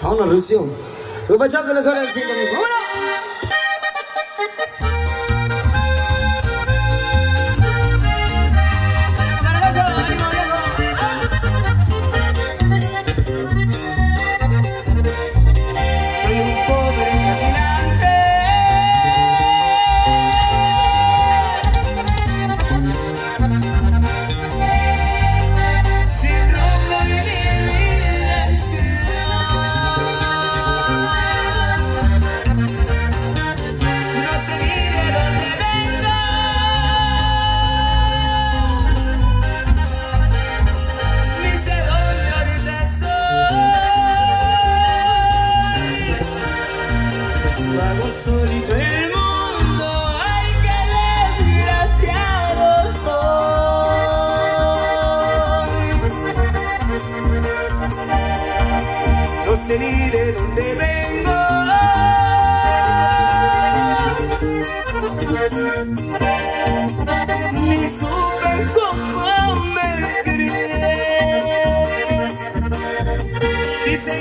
하나 루시오 그 바짝 그래 그래 지금 뭐라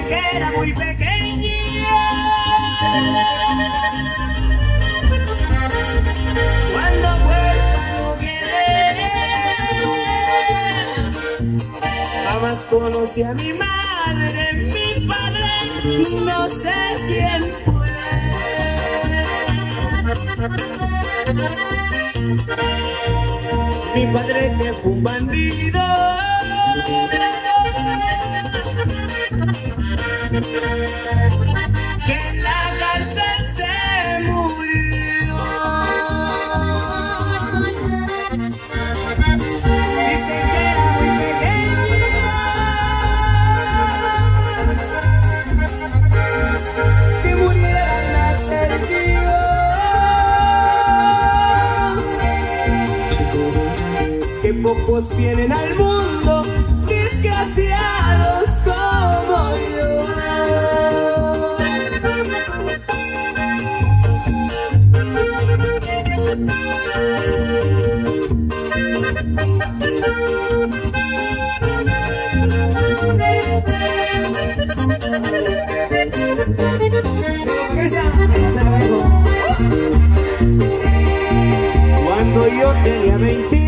Que era muy pequeña. Cuando huérfano quedé, jamás conocí a mi madre, mi padre no sé quién fue. Mi padre que fue un bandido. Que en la cárcel se murió. Dicen que era muy pequeña. Que muriera al nacer yo. Que pocos vienen al mundo Cuando yo tenía 20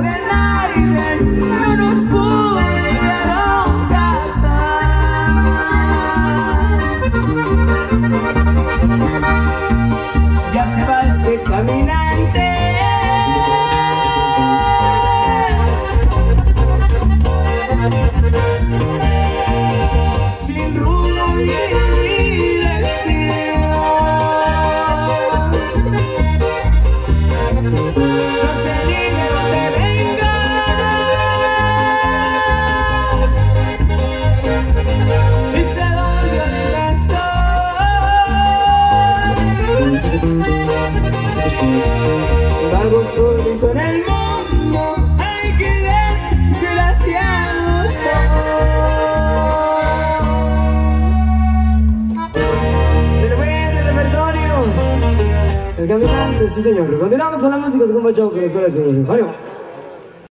Hola. El caminante, sí señor. Continuamos con la música de Compa Choco, con la escuela de Julio.